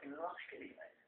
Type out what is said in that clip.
que no nos.